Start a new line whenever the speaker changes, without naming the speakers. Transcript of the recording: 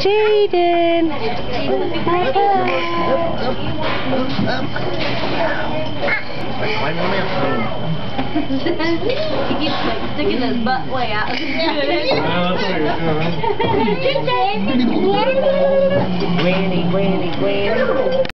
Jaden!
He keeps like sticking his butt way out.
Granny.